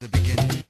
the beginning.